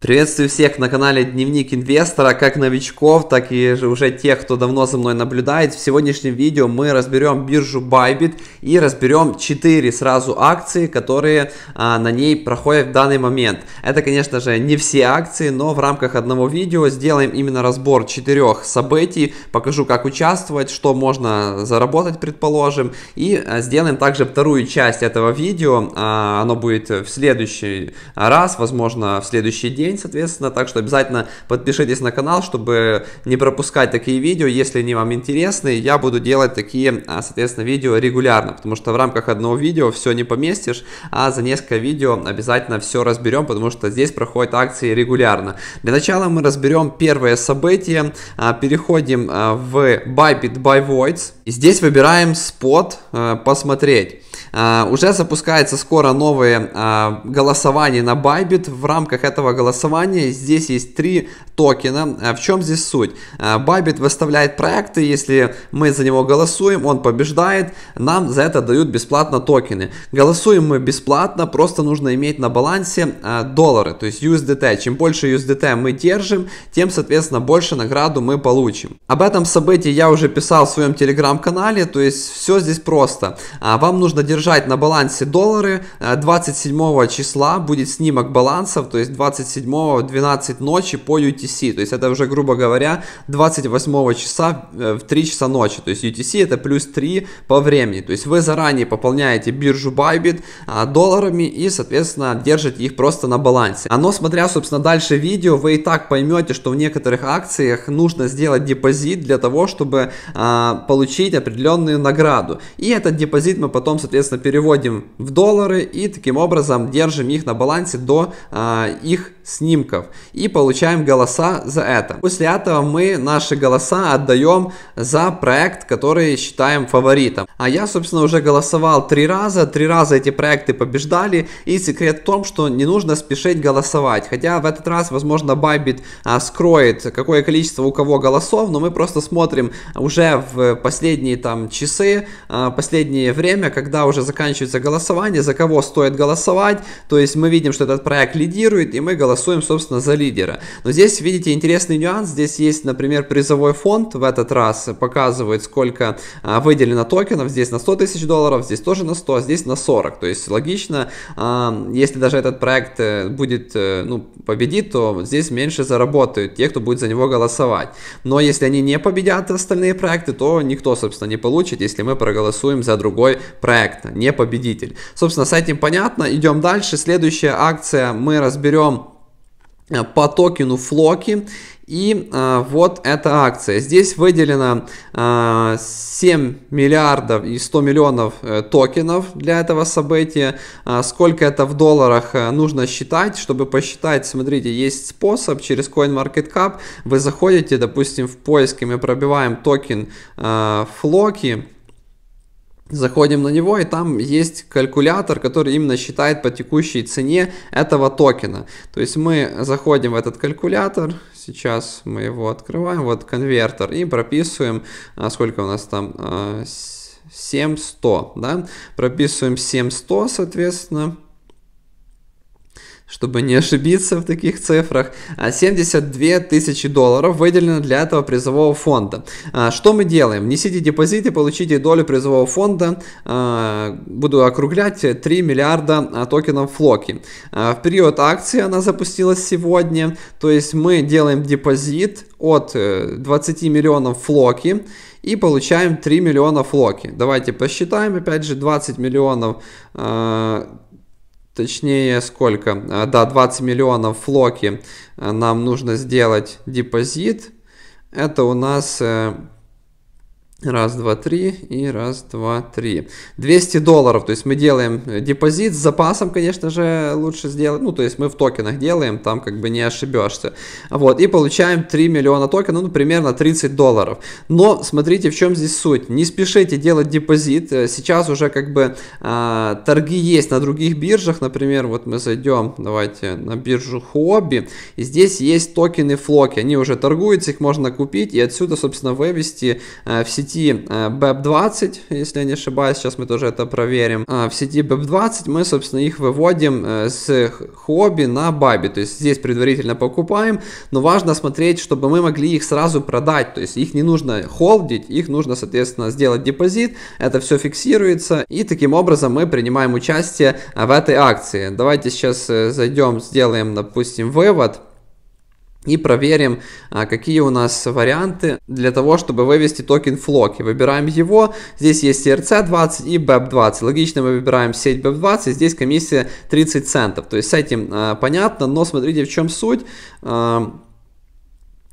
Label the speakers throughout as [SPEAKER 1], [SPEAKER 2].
[SPEAKER 1] Приветствую всех на канале Дневник Инвестора, как новичков, так и же уже тех, кто давно за мной наблюдает. В сегодняшнем видео мы разберем биржу Bybit и разберем 4 сразу акции, которые а, на ней проходят в данный момент. Это, конечно же, не все акции, но в рамках одного видео сделаем именно разбор 4 событий, покажу, как участвовать, что можно заработать, предположим, и а, сделаем также вторую часть этого видео, а, оно будет в следующий раз, возможно, в следующий день день, соответственно, так что обязательно подпишитесь на канал, чтобы не пропускать такие видео, если они вам интересны, я буду делать такие, а, соответственно, видео регулярно, потому что в рамках одного видео все не поместишь, а за несколько видео обязательно все разберем, потому что здесь проходят акции регулярно. Для начала мы разберем первое событие, а, переходим а, в Bybit by Voids, и здесь выбираем спот посмотреть. Уже запускается скоро новые голосования на Bybit, в рамках этого голосования. Здесь есть три токена. А в чем здесь суть? А, Bybit выставляет проекты, если мы за него голосуем, он побеждает, нам за это дают бесплатно токены. Голосуем мы бесплатно, просто нужно иметь на балансе а, доллары, то есть USDT. Чем больше USDT мы держим, тем, соответственно, больше награду мы получим. Об этом событии я уже писал в своем телеграм-канале, то есть все здесь просто. Вам нужно держать на балансе доллары, 27 числа будет снимок балансов, то есть 27 в 12 ночи по UTC. То есть это уже, грубо говоря, 28 часа э, в 3 часа ночи. То есть UTC это плюс 3 по времени. То есть вы заранее пополняете биржу Bybit а, долларами и, соответственно, держите их просто на балансе. А но смотря, собственно, дальше видео, вы и так поймете, что в некоторых акциях нужно сделать депозит для того, чтобы а, получить определенную награду. И этот депозит мы потом, соответственно, переводим в доллары и таким образом держим их на балансе до а, их снимков и получаем голоса за это. После этого мы наши голоса отдаем за проект, который считаем фаворитом. А я, собственно, уже голосовал три раза, три раза эти проекты побеждали, и секрет в том, что не нужно спешить голосовать. Хотя в этот раз, возможно, Bybit а, скроет какое количество у кого голосов, но мы просто смотрим уже в последние там часы, а, последнее время, когда уже заканчивается голосование, за кого стоит голосовать, то есть мы видим, что этот проект лидирует, и мы голосуем голосуем, собственно, за лидера. Но здесь, видите, интересный нюанс. Здесь есть, например, призовой фонд в этот раз показывает, сколько а, выделено токенов. Здесь на 100 тысяч долларов, здесь тоже на 100, а здесь на 40. То есть логично, а, если даже этот проект э, будет, э, ну, победит, то здесь меньше заработают те, кто будет за него голосовать. Но если они не победят остальные проекты, то никто, собственно, не получит, если мы проголосуем за другой проект, не победитель. Собственно, с этим понятно. Идем дальше. Следующая акция мы разберем Э, по токену Флоки. И э, вот эта акция. Здесь выделено э, 7 миллиардов и 100 миллионов э, токенов для этого события. Э, сколько это в долларах э, нужно считать. Чтобы посчитать, смотрите, есть способ через CoinMarketCap. Вы заходите, допустим, в поиск, и мы пробиваем токен э, Флоки. Заходим на него, и там есть калькулятор, который именно считает по текущей цене этого токена. То есть мы заходим в этот калькулятор, сейчас мы его открываем, вот конвертер, и прописываем, а, сколько у нас там, 7100, а, да, прописываем 7100, соответственно, чтобы не ошибиться в таких цифрах, 72 а тысячи долларов выделено для этого призового фонда. А, что мы делаем? Внесите депозиты, получите долю призового фонда, а, буду округлять, 3 миллиарда токенов Флоки. В период акции она запустилась сегодня, то есть мы делаем депозит от 20 э, миллионов Флоки, и получаем 3 миллиона флоки. Давайте посчитаем, опять же, 20 миллионов точнее сколько, а, да, 20 миллионов флоки а, нам нужно сделать депозит. Это у нас э, Раз, два, три и раз, два, три. 200 долларов, то есть мы делаем э, депозит с запасом, конечно же, лучше сделать, ну, то есть мы в токенах делаем, там как бы не ошибешься. Вот, и получаем 3 миллиона токенов, ну, примерно 30 долларов. Но смотрите, в чем здесь суть. Не спешите делать депозит, э, сейчас уже как бы а, торги есть на других биржах, например, вот мы зайдем, давайте, на биржу Хобби, и здесь есть токены флоки, они уже торгуются, их можно купить, и отсюда, собственно, вывести а, в сети сети BEP20, если я не ошибаюсь, сейчас мы тоже это проверим. В сети BEP20 мы, собственно, их выводим с хобби на Баби, то есть здесь предварительно покупаем, но важно смотреть, чтобы мы могли их сразу продать, то есть их не нужно холдить, их нужно, соответственно, сделать депозит, это все фиксируется, и таким образом мы принимаем участие в этой акции. Давайте сейчас зайдем, сделаем, допустим, вывод и проверим, а, какие у нас варианты для того, чтобы вывести токен Floki. Выбираем его, здесь есть ERC20 и BEP20. Логично мы выбираем сеть BEP20, здесь комиссия 30 центов. То есть с этим а, понятно, но смотрите в чем суть.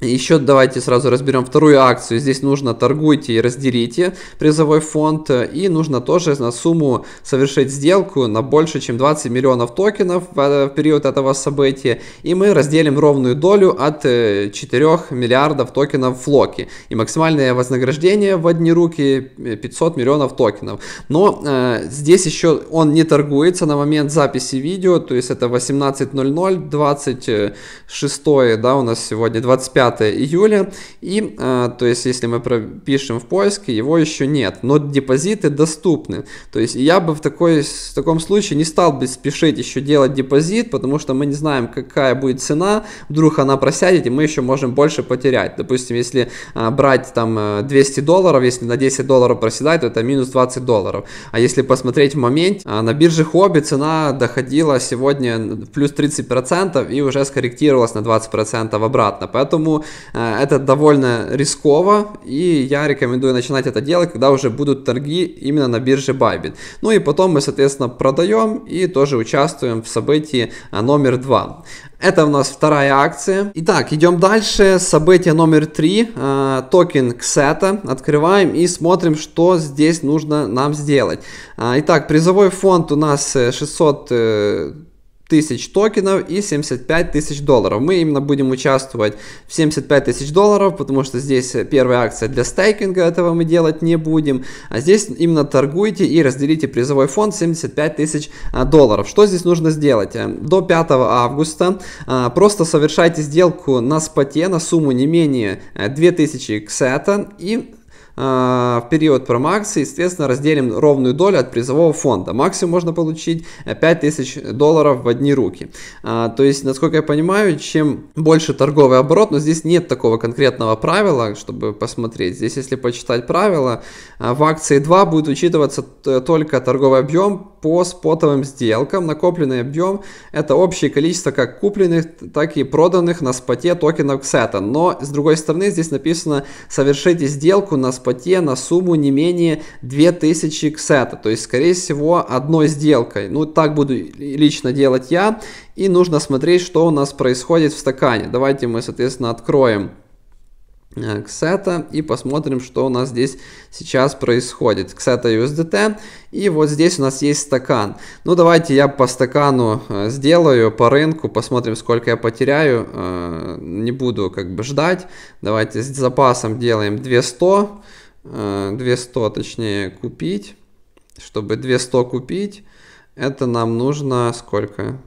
[SPEAKER 1] Еще давайте сразу разберем вторую акцию. Здесь нужно торгуйте и разделите призовой фонд. И нужно тоже на сумму совершить сделку на больше, чем 20 миллионов токенов в период этого события. И мы разделим ровную долю от 4 э, миллиардов токенов Флоки. И максимальное вознаграждение в одни руки 500 миллионов токенов. Но э, здесь еще он не торгуется на момент записи видео. То есть это 18.00, 26 да, у нас сегодня 25 5 июля. И, э, то есть, если мы пропишем в поиске, его еще нет. Но депозиты доступны. То есть, я бы в, такой, в таком случае не стал бы спешить еще делать депозит, потому что мы не знаем, какая будет цена. Вдруг она просядет, и мы еще можем больше потерять. Допустим, если э, брать там 200 э, долларов, если на 10 долларов проседает, то это минус 20 долларов. А если посмотреть в момент, на бирже Хобби цена доходила сегодня плюс 30% и уже скорректировалась на 20% обратно. Поэтому Э, это довольно рисково, и я рекомендую начинать это делать, когда уже будут торги именно на бирже Bybit. Ну и потом мы, соответственно, продаем и тоже участвуем в событии э, номер два. Это у нас вторая акция. Итак, идем дальше. Событие номер три. Э, токен XETA. Открываем и смотрим, что здесь нужно нам сделать. Итак, призовой фонд у нас 600 тысяч токенов и 75 тысяч долларов. Мы именно будем участвовать в 75 тысяч долларов, потому что здесь первая акция для стейкинга, этого мы делать не будем. А здесь именно торгуйте и разделите призовой фонд 75 тысяч а, долларов. Что здесь нужно сделать? Э, до 5 августа а, просто совершайте сделку на споте на сумму не менее 2000 э, ксета и в период промакции, естественно, разделим ровную долю от призового фонда. Максимум можно получить 5000 долларов в одни руки. А, то есть, насколько я понимаю, чем больше торговый оборот, но здесь нет такого конкретного правила, чтобы посмотреть. Здесь, если почитать правила, а, в акции 2 будет учитываться только торговый объем по спотовым сделкам. Накопленный объем это общее количество как купленных, так и проданных на споте токенов XETA. Но, с другой стороны, здесь написано совершите сделку на споте на сумму не менее 2000 ксета. То есть, скорее всего, одной сделкой. Ну, так буду лично делать я. И нужно смотреть, что у нас происходит в стакане. Давайте мы, соответственно, откроем Ксета и посмотрим, что у нас здесь сейчас происходит. Ксета USDT. И вот здесь у нас есть стакан. Ну, давайте я по стакану э, сделаю, по рынку, посмотрим, сколько я потеряю. Э, не буду как бы ждать. Давайте с запасом делаем 200. 200 э, точнее купить. Чтобы 200 купить, это нам нужно сколько?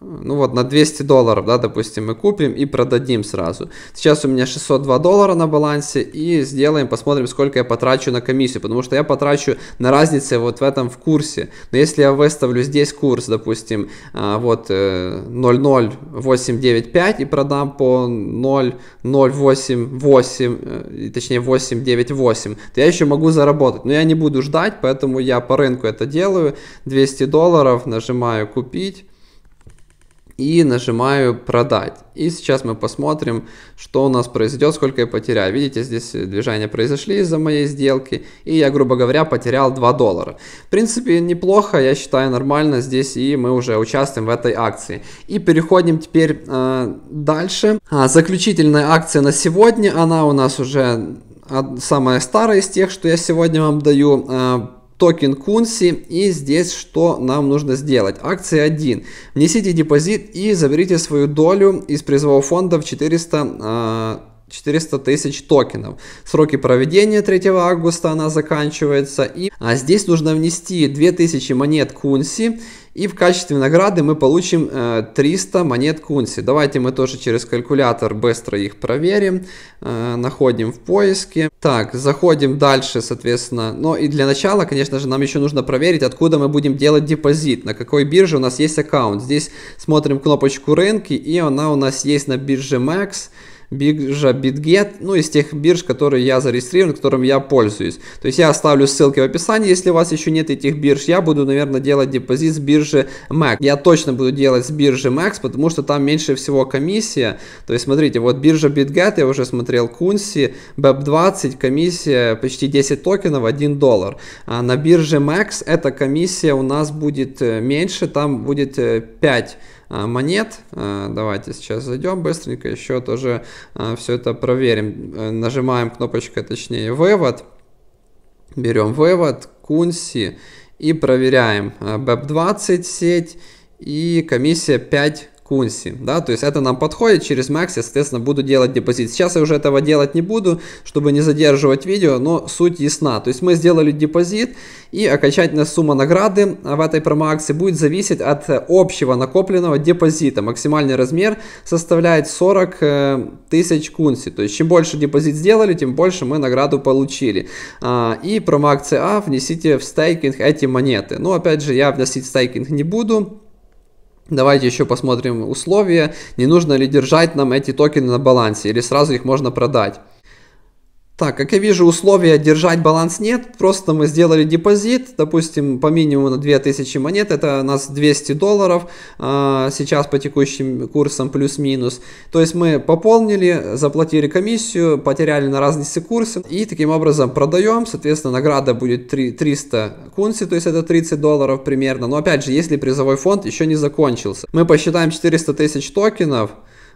[SPEAKER 1] Ну вот на 200 долларов, да, допустим, мы купим и продадим сразу. Сейчас у меня 602 доллара на балансе и сделаем, посмотрим, сколько я потрачу на комиссию, потому что я потрачу на разнице вот в этом в курсе. Но если я выставлю здесь курс, допустим, а, вот 00895 э, и продам по 0,088, э, точнее 898, то я еще могу заработать. Но я не буду ждать, поэтому я по рынку это делаю. 200 долларов, нажимаю купить и нажимаю продать. И сейчас мы посмотрим, что у нас произойдет, сколько я потеряю. Видите, здесь движения произошли из-за моей сделки, и я, грубо говоря, потерял 2 доллара. В принципе, неплохо, я считаю нормально здесь, и мы уже участвуем в этой акции. И переходим теперь э, дальше. А, заключительная акция на сегодня, она у нас уже самая старая из тех, что я сегодня вам даю. Э, токен Кунси. И здесь что нам нужно сделать? Акция 1. Внесите депозит и заберите свою долю из призового фонда в 400 400 тысяч токенов. Сроки проведения 3 августа она заканчивается. И а здесь нужно внести 2000 монет Кунси. И в качестве награды мы получим э, 300 монет Кунси. Давайте мы тоже через калькулятор быстро их проверим. Э, находим в поиске. Так, заходим дальше, соответственно. Но и для начала, конечно же, нам еще нужно проверить, откуда мы будем делать депозит. На какой бирже у нас есть аккаунт. Здесь смотрим кнопочку рынки, и она у нас есть на бирже Max биржа BitGet, ну, из тех бирж, которые я зарегистрирован, которым я пользуюсь. То есть я оставлю ссылки в описании, если у вас еще нет этих бирж. Я буду, наверное, делать депозит с биржи Max. Я точно буду делать с биржи Max, потому что там меньше всего комиссия. То есть, смотрите, вот биржа BitGet, я уже смотрел, Кунси, BEP20, комиссия почти 10 токенов, 1 доллар. А на бирже Max эта комиссия у нас будет э, меньше, там будет 5 э, монет. А, давайте сейчас зайдем быстренько, еще тоже а, все это проверим. Э, нажимаем кнопочкой, точнее, вывод. Берем вывод, Кунси и проверяем BEP20 сеть и комиссия 5 Кунси, да, то есть это нам подходит, через Max я, соответственно, буду делать депозит. Сейчас я уже этого делать не буду, чтобы не задерживать видео, но суть ясна. То есть мы сделали депозит, и окончательная сумма награды в этой промоакции будет зависеть от общего накопленного депозита. Максимальный размер составляет 40 э, тысяч кунси, то есть чем больше депозит сделали, тем больше мы награду получили. А, и промоакция А внесите в стейкинг эти монеты. Но опять же, я вносить стейкинг не буду, Давайте еще посмотрим условия. Не нужно ли держать нам эти токены на балансе или сразу их можно продать. Так, как я вижу, условия держать баланс нет, просто мы сделали депозит, допустим, по минимуму на 2000 монет, это у нас 200 долларов, а, сейчас по текущим курсам плюс-минус. То есть мы пополнили, заплатили комиссию, потеряли на разности курсы и таким образом продаем, соответственно, награда будет 3, 300 кунси, то есть это 30 долларов примерно. Но опять же, если призовой фонд еще не закончился, мы посчитаем 400 тысяч токенов,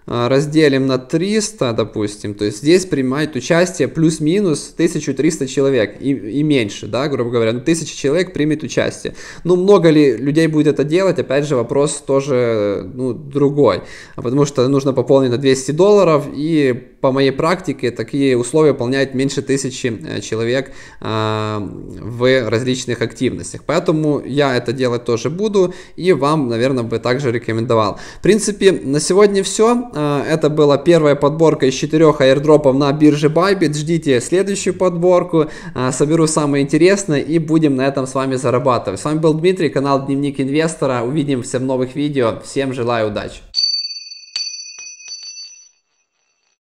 [SPEAKER 1] разделим на 300, допустим, то есть здесь принимает участие плюс-минус 1300 человек и, и меньше, да, грубо говоря, ну 1000 человек примет участие. Ну, много ли людей будет это делать, опять же, вопрос тоже, ну, другой, потому что нужно пополнить на 200 долларов и по моей практике такие условия выполняют меньше тысячи э, человек э, в различных активностях. Поэтому я это делать тоже буду и вам, наверное, бы также рекомендовал. В принципе, на сегодня все. Э, это была первая подборка из четырех аирдропов на бирже Bybit. Ждите следующую подборку. Э, соберу самое интересное и будем на этом с вами зарабатывать. С вами был Дмитрий, канал Дневник Инвестора. Увидимся в новых видео. Всем желаю удачи.